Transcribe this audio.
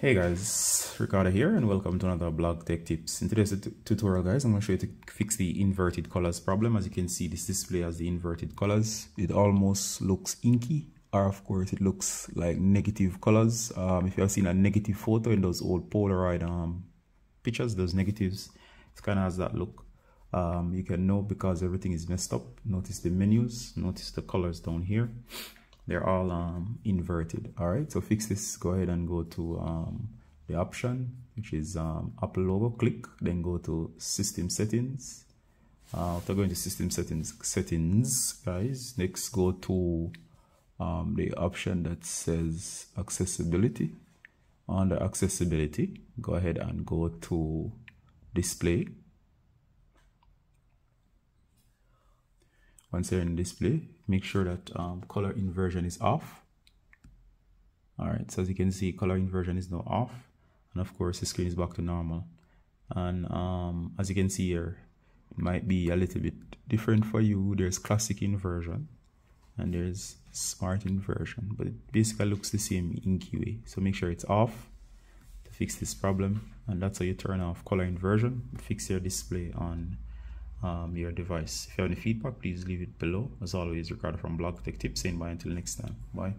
Hey guys, Ricardo here and welcome to another blog tech tips. In today's tutorial guys, I'm going to show you to fix the inverted colors problem. As you can see, this display has the inverted colors. It almost looks inky or of course it looks like negative colors. Um, if you have seen a negative photo in those old Polaroid um, pictures, those negatives, it kind of has that look. Um, you can know because everything is messed up. Notice the menus, notice the colors down here they're all um, inverted. All right so fix this. Go ahead and go to um, the option which is um, Apple logo click then go to system settings. Uh, after going to system settings settings guys next go to um, the option that says accessibility. Under accessibility go ahead and go to display once you're in display make sure that um, color inversion is off. All right so as you can see color inversion is now off and of course the screen is back to normal. And um, as you can see here it might be a little bit different for you. There's classic inversion and there's smart inversion but it basically looks the same in QA so make sure it's off to fix this problem and that's how you turn off color inversion. Fix your display on um, your device. If you have any feedback, please leave it below. As always, Ricardo from Blog Tech Tips saying bye until next time. Bye.